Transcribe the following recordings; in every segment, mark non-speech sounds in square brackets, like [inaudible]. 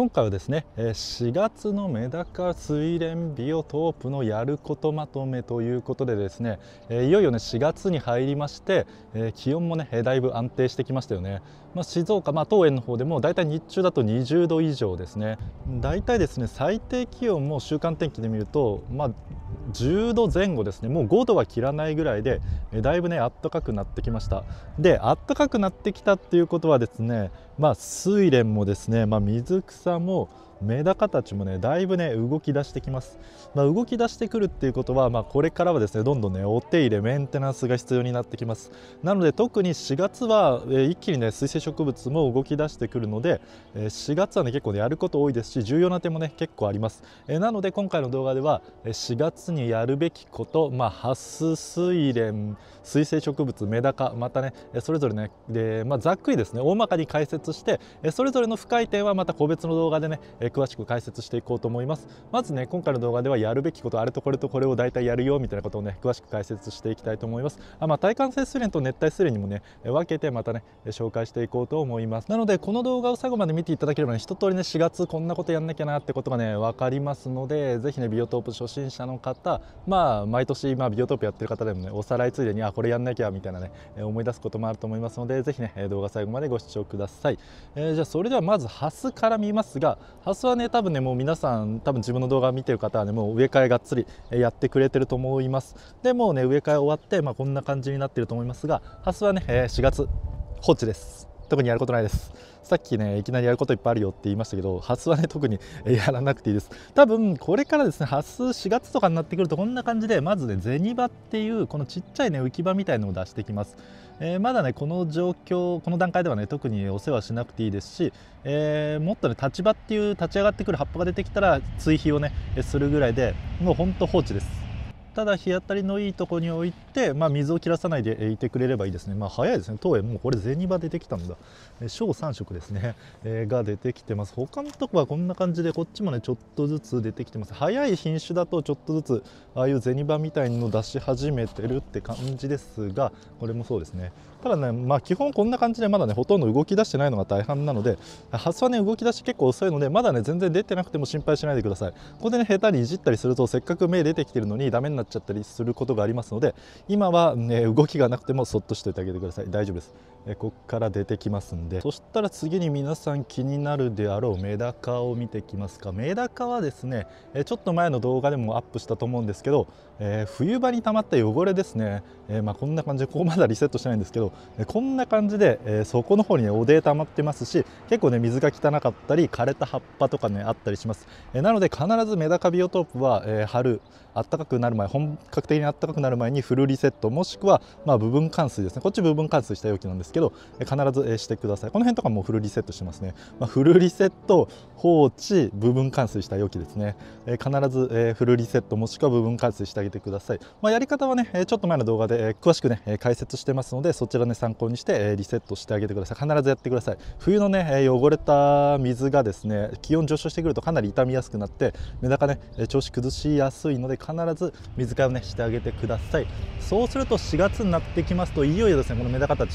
今回はですね4月のメダカ水蓮ビオトープのやることまとめということでですねいよいよね4月に入りまして気温もねだいぶ安定してきましたよね、まあ、静岡、まあ、当園の方でもだいたい日中だと20度以上ですね。だいたいですね最低気温も週間天気で見ると、まあ、10度前後ですね。もう5度は切らないぐらいでだいぶね暖かくなってきました。で暖かくなってきたっていうことはですねまあ睡蓮もですね、まあ、水草もメダカたちもねだいぶね動き出してきます、まあ、動き出してくるっていうことは、まあ、これからはですねどんどんねお手入れメンテナンスが必要になってきます。なので特に4月は、えー、一気にね水生植物も動き出してくるので、え、4月はね結構ねやること多いですし重要な点もね結構あります、え、なので今回の動画では4月にやるべきことまあハス水蓮水生植物メダカまたねそれぞれねで、まあ、ざっくりですね大まかに解説してそれぞれの深い点はまた個別の動画でね詳しく解説していこうと思います。まずね今回の動画ではやるべきことあれとこれとこれを大体やるよみたいなことをね詳しく解説していきたいと思います。あまあ体感性スレンと熱帯スレンにもね分けてまたね紹介していこうと思います。なのでこの動画を最後まで見ていただければね一通りね4月こんなことやんなきゃなってことがね分かりますのでぜひねビオトープ初心者の方まあ毎年まあビオトープやってる方でもねおさらいついでにあこれやんなきゃみたいなね思い出すこともあると思いますのでぜひね動画最後までご視聴ください、えー、じゃあそれではまずハスから見ますがハスはね多分ねもう皆さん多分自分の動画見てる方はねもう植え替えがっつりやってくれてると思います。でもうね植え替え終わって、まあ、こんな感じになってると思いますがハスはね4月放置です。特にやることないです。さっきねいきなりやることいっぱいあるよって言いましたけど発はね特にやらなくていいです。多分これからですね発4月とかになってくるとこんな感じでまずね銭場っていうこのちっちゃいね浮き場みたいのを出してきます。えー、まだねこの状況この段階ではね特にお世話しなくていいですし、えー、もっとね立場っていう立ち上がってくる葉っぱが出てきたら追肥をねするぐらいでもうほんと放置です。ただ日当たりのいいところに置いて、まあ、水を切らさないでいてくれればいいですね、まあ、早いですね。当園もうこれ銭場出てきたんだ。小3色ですね、[laughs] えー、が出てきてます。他のとこはこんな感じでこっちもねちょっとずつ出てきてます。早い品種だとちょっとずつああいう銭場みたいの出し始めてるって感じですがこれもそうですね。ただねまあ基本こんな感じでまだねほとんど動き出してないのが大半なので発はね動き出し結構遅いのでまだね全然出てなくても心配しないでください。ここでね下手にいじったりするとせっかく芽出てきてるのにダメになっちゃったりすることがありますので今はね動きがなくてもそっとしておいてあげてください。大丈夫です。こっから出てきますんで。そしたら次に皆さん気になるであろうメダカを見ていきますか。メダカはですねちょっと前の動画でもアップしたと思うんですけど、えー、冬場に溜まった汚れですね、えー、まあ、こんな感じでここまだリセットしてないんですけど、こんな感じで、え底の方に、ね、おで溜まってますし結構ね水が汚かったり枯れた葉っぱとかねあったりします、えなので必ずメダカビオトープは、え春暖かくなる前本格的に暖かくなる前にフルリセットもしくは、ま、部分冠水ですね。こっち部分冠水した容器なんですけど必ずしてください。この辺とかもフルリセットしてますね、まあ、フルリセット放置部分冠水した容器ですね。必ずフルリセットもしくは部分冠水してあげてください、まあ、やり方はねちょっと前の動画で詳しくね解説してますのでそちらね参考にしてリセットしてあげてください。必ずやってください。冬のね汚れた水がですね気温上昇してくるとかなり傷みやすくなってメダカね調子崩しやすいので必ず水替えをねしてあげてください。そうすると4月になってきますといよいよですねこのメダカたち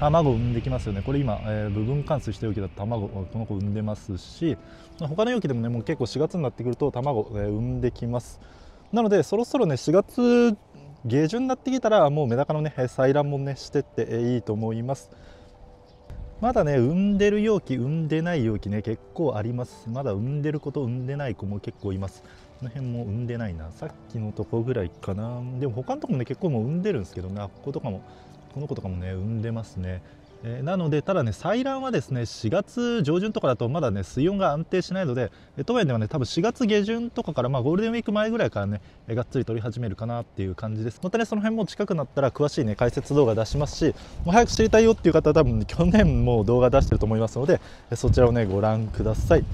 卵を産んできますよね。これ今、えー、部分冠水した容器だと卵この子産んでますし他の容器でもねもう結構4月になってくると卵、えー、産んできます。なのでそろそろね4月下旬になってきたらもうメダカのね採卵もねしてっていいと思います。まだね産んでる容器産んでない容器ね結構あります。まだ産んでる子と産んでない子も結構います。この辺も産んでないな。さっきのとこぐらいかな。でも他のとこもね結構もう産んでるんですけどね。こことかも。この子とかもね産んでますね。えなのでただね採卵はですね4月上旬とかだとまだね水温が安定しないので当園ではね多分4月下旬とかからまあゴールデンウィーク前ぐらいからねがっつり取り始めるかなっていう感じです。またねその辺も近くなったら詳しいね解説動画出しますしもう早く知りたいよっていう方は多分去年も動画出してると思いますのでそちらをねご覧ください。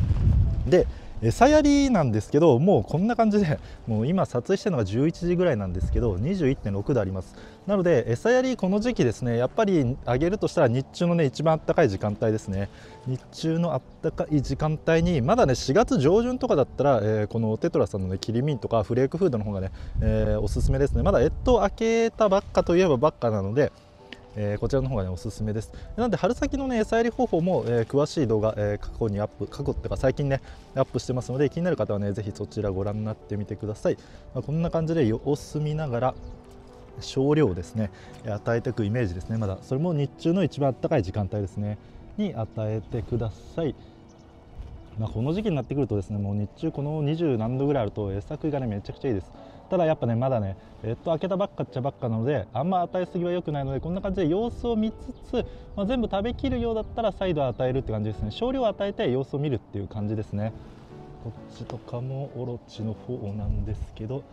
で餌やりなんですけどもうこんな感じで [laughs] もう今撮影してるのが11時ぐらいなんですけど21.6度あります。なので餌やりこの時期ですねやっぱりあげるとしたら日中のね一番暖かい時間帯ですね。日中の暖かい時間帯にまだね4月上旬とかだったら、えー、このテトラさんのねキリミンとかフレークフードの方がね、えー、おすすめですね。まだ越冬開けたばっかといえばばっかなのでえー、こちらの方がねおすすめです。なので春先のね餌やり方法も、えー、詳しい動画、え過去にアップ過去っていうか最近ねアップしてますので気になる方はねぜひそちらご覧になってみてください、まあ、こんな感じで様子見ながら少量ですね与えていくイメージですね。まだそれも日中の一番暖かい時間帯ですね。に与えてください。まあ、この時期になってくるとですねもう日中この20何度ぐらいあると餌食いがねめちゃくちゃいいです。ただやっぱねまだねえっと開けたばっかっちゃばっかなのであんま与えすぎは良くないのでこんな感じで様子を見つつ、まあ、全部食べきるようだったら再度与えるって感じですね。少量与えて様子を見るっていう感じですね。こっちとかもオロチの方なんですけどこ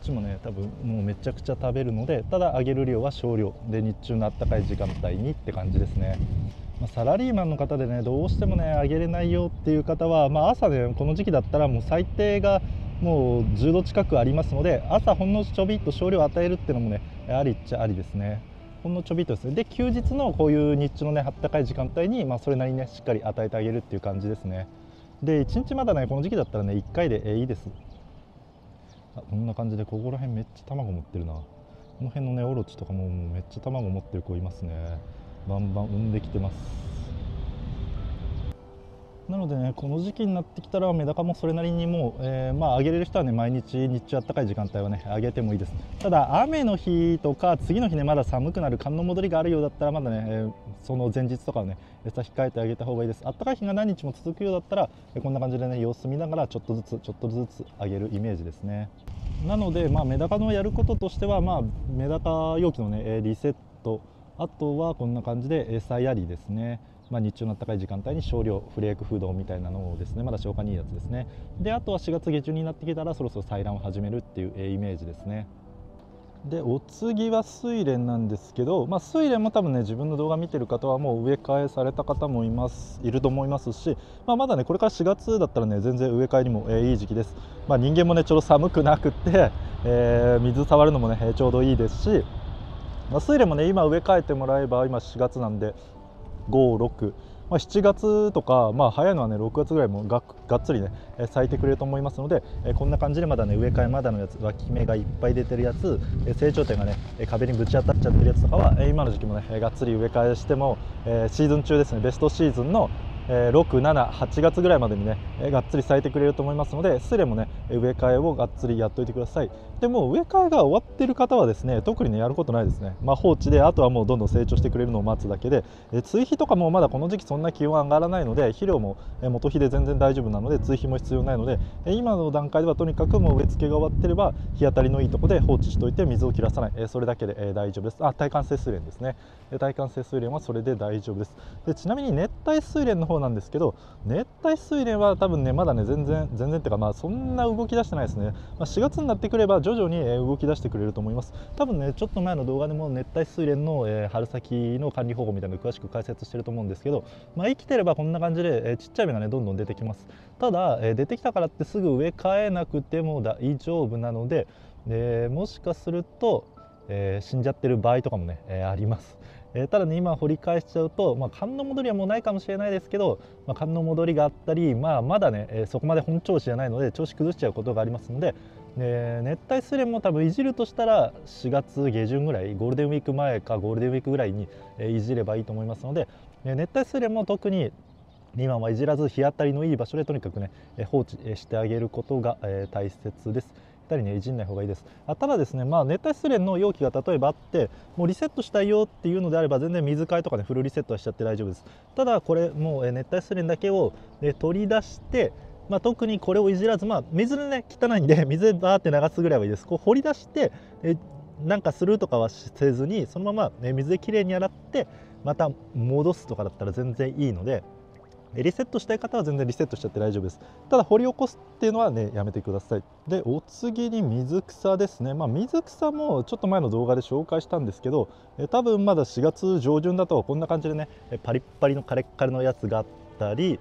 っちもね多分もうめちゃくちゃ食べるのでただあげる量は少量で日中のあったかい時間帯にって感じですね、まあ、サラリーマンの方でねどうしてもねあげれないよっていう方は、まあ、朝ねこの時期だったらもう最低がもう10度近くありますので朝ほんのちょびっと少量与えるっていうのもねありっちゃありですね。ほんのちょびっとですね。で休日のこういう日中のねあったかい時間帯に、まあ、それなりにねしっかり与えてあげるっていう感じですね。で1日まだねこの時期だったらね1回でいいです。あこんな感じでここら辺めっちゃ卵持ってるな。この辺のねオロチとかもめっちゃ卵持ってる子いますね。バンバン産んできてます。なのでねこの時期になってきたらメダカもそれなりにもう、えー、まあ上げれる人はね毎日日中あったかい時間帯はね上げてもいいです。ただ雨の日とか次の日ねまだ寒くなる寒の戻りがあるようだったらまだね、えー、その前日とかはね餌控えてあげた方がいいです。あったかい日が何日も続くようだったら、こんな感じでね様子見ながらちょっとずつちょっとずつ上げるイメージですね。なのでまあメダカのやることとしてはまあメダカ容器のねリセット。あとはこんな感じで餌やりですね。まあ、日中の暖かい時間帯に少量フレークフードみたいなのをですねまだ消化にいいやつですね。であとは4月下旬になってきたらそろそろ採卵を始めるっていうイメージですね。でお次は睡蓮なんですけど、まあ、睡蓮も多分ね自分の動画見てる方はもう植え替えされた方もいますいると思いますし、まあ、まだねこれから4月だったらね全然植え替えにも、いい時期です、まあ、人間もねちょうど寒くなくて、えー、水触るのもねちょうどいいですし、まあ、睡蓮もね今植え替えてもらえば今4月なんで56、まあ、7月とか、まあ、早いのはね6月ぐらいもががっつりね咲いてくれると思いますので、えこんな感じでまだね植え替えまだのやつ脇芽がいっぱい出てるやつ成長点がね壁にぶち当たっちゃってるやつとかは今の時期もねがっつり植え替えしてもシーズン中ですねベストシーズンのえー、6、7、8月ぐらいまでにね、えー、がっつり咲いてくれると思いますので、すでもね、植え替えをがっつりやっておいてください。でも植え替えが終わってる方はですね、特にね、やることないですね。まあ、放置で、あとはもうどんどん成長してくれるのを待つだけで、え、追肥とかもまだこの時期そんな気温上がらないので、肥料も元肥で全然大丈夫なので、追肥も必要ないので、今の段階ではとにかくもう植え付けが終わってれば、日当たりのいいとこで放置しておいて水を切らさない、えそれだけで大丈夫です。あ、耐寒性水蓮ですね。耐寒性水蓮はそれで大丈夫です。でちなみに熱帯水蓮の方なんですけど、熱帯水蓮は多分ねまだね全然全然っていうかまあそんな動き出してないですね、まあ、4月になってくれば徐々に動き出してくれると思います。多分ねちょっと前の動画でも熱帯水蓮の、えー、春先の管理方法みたいなの詳しく解説してると思うんですけど、まあ、生きてればこんな感じで、えー、ちっちゃい芽がねどんどん出てきます。ただ、えー、出てきたからってすぐ植え替えなくても大丈夫なので、えもしかすると、え死んじゃってる場合とかもね、えあります。えー、ただね今掘り返しちゃうと、まあ、寒の戻りはもうないかもしれないですけど、まあ、寒の戻りがあったり、まあ、まだね、えー、そこまで本調子じゃないので調子崩しちゃうことがありますので、で熱帯スレも多分いじるとしたら4月下旬ぐらいゴールデンウィーク前かゴールデンウィークぐらいに、え、いじればいいと思いますので、え熱帯スレも特に今はいじらず日当たりのいい場所でとにかくね放置してあげることが大切です。ったりねいじんない方がいいです。あただですねまあ熱帯失恋の容器が例えばあってもうリセットしたいよっていうのであれば全然水替えとかねフルリセットはしちゃって大丈夫です。ただこれもう熱帯失恋だけを、ね、取り出してまあ、特にこれをいじらず、まあ、水でね汚いんで [laughs] 水でバーって流すぐらいはいいです。こう掘り出してえなんかするとかはせずにそのまま、ね、水できれいに洗ってまた戻すとかだったら全然いいのでリセットしたい方は全然リセットしちゃって大丈夫です。ただ掘り起こすっていうのはねやめてください。でお次に水草ですね。まあ、水草もちょっと前の動画で紹介したんですけどえ多分まだ4月上旬だとこんな感じでねパリッパリのカレッカレのやつがあったり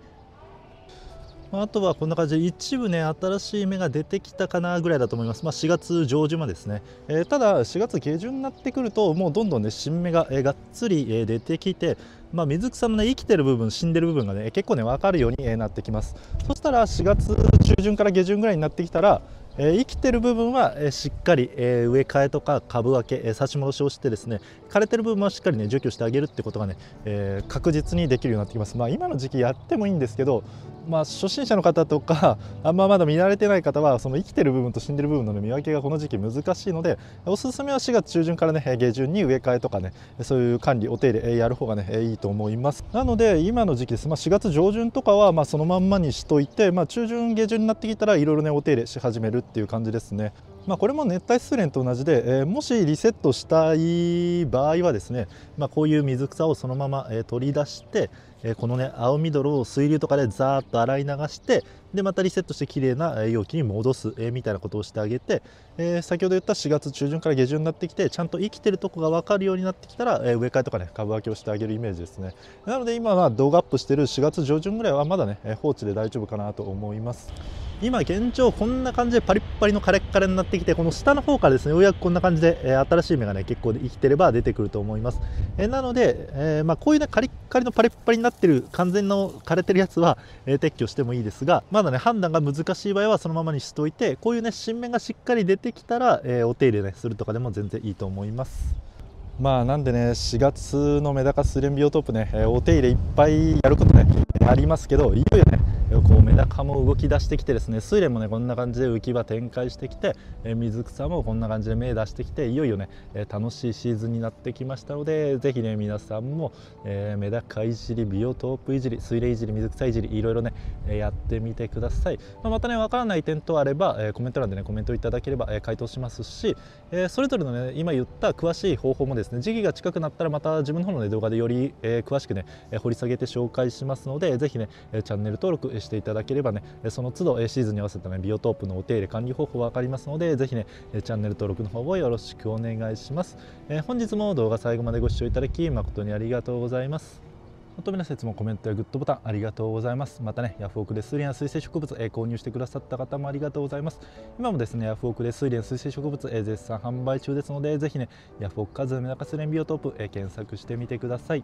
あとはこんな感じで一部ね新しい芽が出てきたかなぐらいだと思います、まあ、4月上旬までですね、えー、ただ4月下旬になってくるともうどんどんね新芽が、えー、がっつり、えー、出てきてまあ、水草のね生きてる部分死んでる部分がね結構ね分かるようになってきます。そしたら4月中旬から下旬ぐらいになってきたらえ、生きてる部分は、え、しっかり、え、植え替えとか株分け、え、差し戻しをしてですね枯れてる部分はしっかりね除去してあげるってことがね、え、確実にできるようになってきます。まあ今の時期やってもいいんですけどまあ、初心者の方とか [laughs] あんままだ見慣れてない方はその生きてる部分と死んでる部分の、ね、見分けがこの時期難しいのでおすすめは4月中旬からね下旬に植え替えとかねそういう管理お手入れやる方がねいいと思います。なので今の時期です、まあ、4月上旬とかはまあそのまんまにしといて、まあ、中旬下旬になってきたらいろいろねお手入れし始めるっていう感じですね。まあ、これも熱帯スレンと同じで、えー、もしリセットしたい場合はですね、まあ、こういう水草をそのまま、えー、取り出して、えー、このね青緑を水流とかでザーッと洗い流してでまたリセットしてきれいな容器に戻す、えー、みたいなことをしてあげて、えー、先ほど言った4月中旬から下旬になってきてちゃんと生きてるとこが分かるようになってきたら、えー、植え替えとかね株分けをしてあげるイメージですね。なので今は動画アップしてる4月上旬ぐらいはまだね放置で大丈夫かなと思います。今現状こんな感じでパリッパリのカレッカレになってきてこの下の方からですねようやくこんな感じで、えー、新しい芽がね結構生きてれば出てくると思います、えー、なので、えー、まあ、こういうねカリッカリのパリッパリになってる完全の枯れてるやつは、え撤去してもいいですがまだね判断が難しい場合はそのままにしておいてこういうね新芽がしっかり出てきたら、えお手入れねするとかでも全然いいと思います。まあなんでね4月のメダカスレンビオトープね、えお手入れいっぱいやることねありますけどいよいよねこうメダカも動き出してきてですねスイレンもねこんな感じで浮き場展開してきて、え水草もこんな感じで芽出してきていよいよね、え楽しいシーズンになってきましたのでぜひね皆さんも、えー、メダカいじりビオトープいじりスイレンいじり水草いじりいろいろね、えやってみてください、まあ、またねわからない点等あれば、えコメント欄でねコメントいただければ、え回答しますし、えそれぞれのね今言った詳しい方法もですね時期が近くなったらまた自分の方の、ね、動画でより、え詳しくね掘り下げて紹介しますのでぜひねチャンネル登録していただければねその都度シーズンに合わせた、ね、ビオトープのお手入れ管理方法分かりますのでぜひねチャンネル登録の方をよろしくお願いします、え本日も動画最後までご視聴いただき誠にありがとうございます。求めの説もコメントやグッドボタンありがとうございます。またねヤフオクでスイレン水生植物、え購入してくださった方もありがとうございます。今もですねヤフオクでスイレン水生植物、え絶賛販売中ですのでぜひねヤフオクカズメダカスレンビオトープ、え検索してみてください。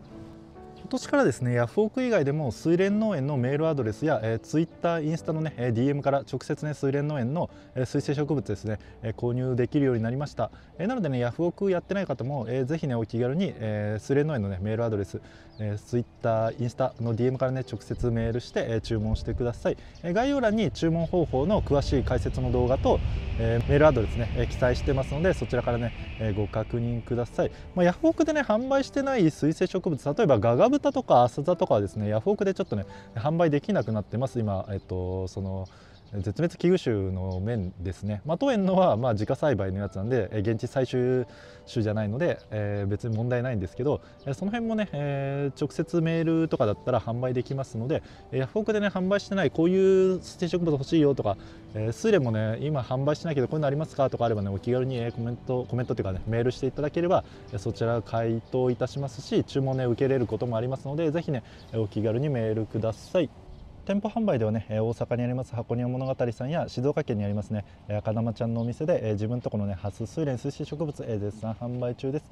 今年からですねヤフオク以外でも水蓮農園のメールアドレスや、えー、ツイッター、インスタのね、えー、DM から直接ね水蓮農園の、えー、水生植物ですね、えー、購入できるようになりました、えー、なのでねヤフオクやってない方も、えー、ぜひねお気軽に、えー、水蓮農園のねメールアドレス、えー、ツイッター、インスタの DM からね直接メールして、えー、注文してください、えー、概要欄に注文方法の詳しい解説の動画と、えー、メールアドレスね、えー、記載してますのでそちらからね、えー、ご確認ください、まあ、ヤフオクでね販売してない水生植物例えばガガブタとかアスザとかはですねヤフオクでちょっとね販売できなくなってます。今えっとその絶滅危惧種の面ですね、まあ、当園のはまあ自家栽培のやつなんで現地採集種じゃないので、えー、別に問題ないんですけどその辺もね、えー、直接メールとかだったら販売できますのでヤフオクでね販売してないこういう定植物欲しいよとか、えー、スーレンもね今販売してないけどこういうのありますかとかあればねお気軽にコメントコメントというかねメールしていただければそちら回答いたしますし注文ね受けれることもありますのでぜひねお気軽にメールください。店舗販売ではね大阪にあります箱庭物語さんや静岡県にありますね赤玉ちゃんのお店で自分とこのねハススイレン水生植物絶賛販売中です。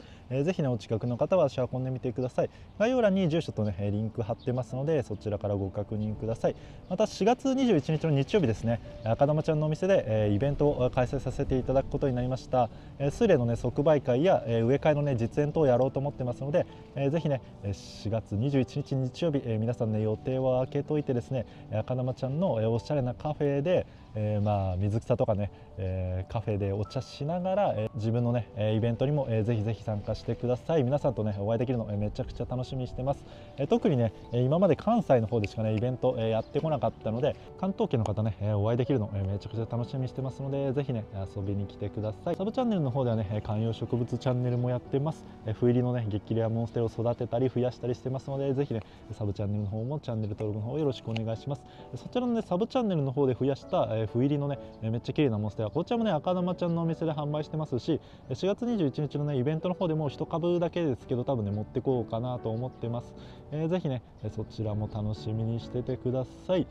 ぜひねお近くの方は足を運んでみてください。概要欄に住所とねリンク貼ってますのでそちらからご確認ください。また4月21日の日曜日ですね赤玉ちゃんのお店でイベントを開催させていただくことになりました。スイレンのね即売会や植え替えのね実演等をやろうと思ってますのでぜひね4月21日日曜日皆さんね予定を空けといてですね赤玉ちゃんのおしゃれなカフェで、えー、まあ水草とかね、えー、カフェでお茶しながら、えー、自分のねイベントにも、えー、ぜひぜひ参加してください。皆さんとねお会いできるの、えー、めちゃくちゃ楽しみにしてます、えー、特にね今まで関西の方でしかねイベント、えー、やってこなかったので関東圏の方ね、えー、お会いできるの、えー、めちゃくちゃ楽しみにしてますのでぜひね遊びに来てください。サブチャンネルの方ではね観葉植物チャンネルもやってます、えー、冬入りのね激レアモンステラを育てたり増やしたりしてますのでぜひねサブチャンネルの方もチャンネル登録の方よろしくお願いします。そちらのねサブチャンネルの方で増やした、えー、え、斑入りのねめっちゃ綺麗なモンステラこちらもね赤玉ちゃんのお店で販売してますし4月21日のねイベントの方でも1株だけですけど多分ね持ってこうかなと思ってます、えー、ぜひねそちらも楽しみにしててください。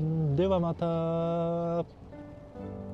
んではまた。